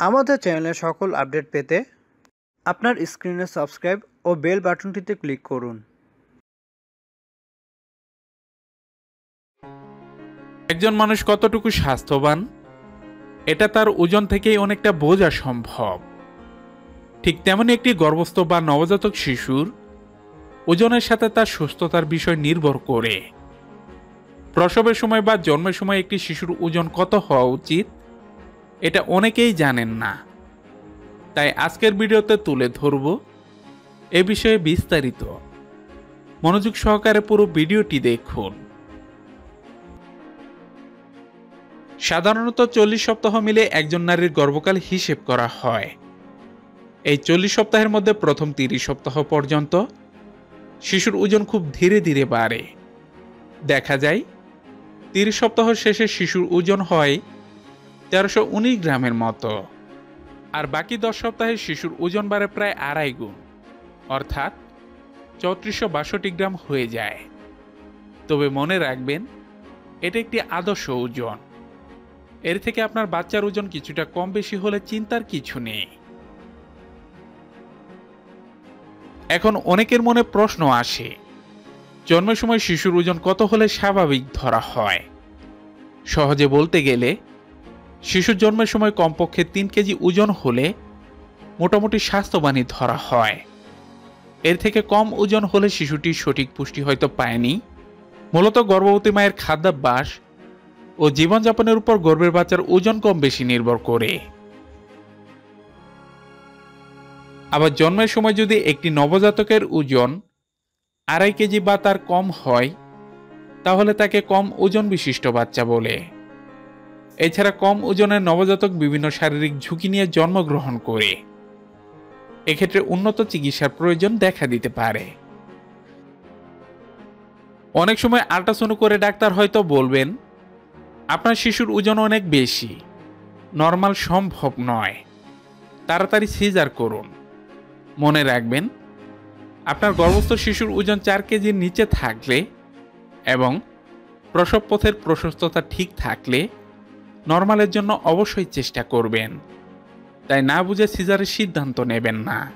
আমাদের চ্যানেলের সকল আপডেট পেতে আপনার স্ক্রিনে সাবস্ক্রাইব ও বেল বাটনটিতে ক্লিক করুন। একজন মানুষ কতটুকু স্বাস্থ্যবান, এটা তার ওজন থেকেই অনেকটা বোঝা সম্ভব। ঠিক তেমনি একটি গর্ভস্থ বা নবজাতক শিশুর ওজনের সাথে তার সুস্থতার বিষয় নির্ভর করে। প্রসবের সময় বা জন্মের সময় একটি শিশুর ওজন কত হওয়া উচিত এটা অনেকেই জানেন না। তাই আজকের ভিডিওতে তুলে ধরব এ বিষয়ে বিস্তারিত। মনোযোগ সহকারে পুরো ভিডিওটি দেখুন। সাধারণত চল্লিশ সপ্তাহ মিলে একজন নারীর গর্ভকাল হিসেব করা হয়। এই চল্লিশ সপ্তাহের মধ্যে প্রথম তিরিশ সপ্তাহ পর্যন্ত শিশুর ওজন খুব ধীরে ধীরে বাড়ে। দেখা যায়, তিরিশ সপ্তাহ শেষে শিশুর ওজন হয় তেরোশো উনিশ গ্রামের মতো। আর বাকি দশ সপ্তাহে শিশুর ওজন বাড়ে প্রায় আড়াই গুণ। অর্থাৎ চৌত্রিশশো বাষট্টি গ্রাম হয়ে যায়। তবে মনে রাখবেন, এটা একটি আদর্শ ওজন। এর থেকে আপনার বাচ্চার ওজন কিছুটা কম বেশি হলে চিন্তার কিছু নেই। এখন অনেকের মনে প্রশ্ন আসে, জন্মের সময় শিশুর ওজন কত হলে স্বাভাবিক ধরা হয়? সহজে বলতে গেলে শিশুর জন্মের সময় কমপক্ষে তিন কেজি ওজন হলে মোটামুটি স্বাস্থ্যবানই ধরা হয়। এর থেকে কম ওজন হলে শিশুটি সঠিক পুষ্টি হয়তো পায়নি। মূলত গর্ভবতী মায়ের খাদ্যাভ্যাস ও জীবনযাপনের উপর গর্ভের বাচ্চার ওজন কম বেশি নির্ভর করে। আবার জন্মের সময় যদি একটি নবজাতকের ওজন আড়াই কেজি বা তার কম হয়, তাহলে তাকে কম ওজন বিশিষ্ট বাচ্চা বলে। এছাড়া কম ওজনের নবজাতক বিভিন্ন শারীরিক ঝুঁকি নিয়ে জন্মগ্রহণ করে। এক্ষেত্রে উন্নত চিকিৎসার প্রয়োজন দেখা দিতে পারে। অনেক সময় আল্ট্রাসাউন্ড করে ডাক্তার হয়তো বলবেন, আপনার শিশুর ওজন অনেক বেশি, নর্মাল সম্ভব নয়। তাড়াতাড়ি সিজার করুন। মনে রাখবেন, আপনার গর্ভস্থ শিশুর ওজন চার কেজির নিচে থাকলে এবং প্রসব পথের প্রশস্ততা ঠিক থাকলে নর্মালের জন্য অবশ্যই চেষ্টা করবেন। তাই না বুঝে সিজারের সিদ্ধান্ত নেবেন না।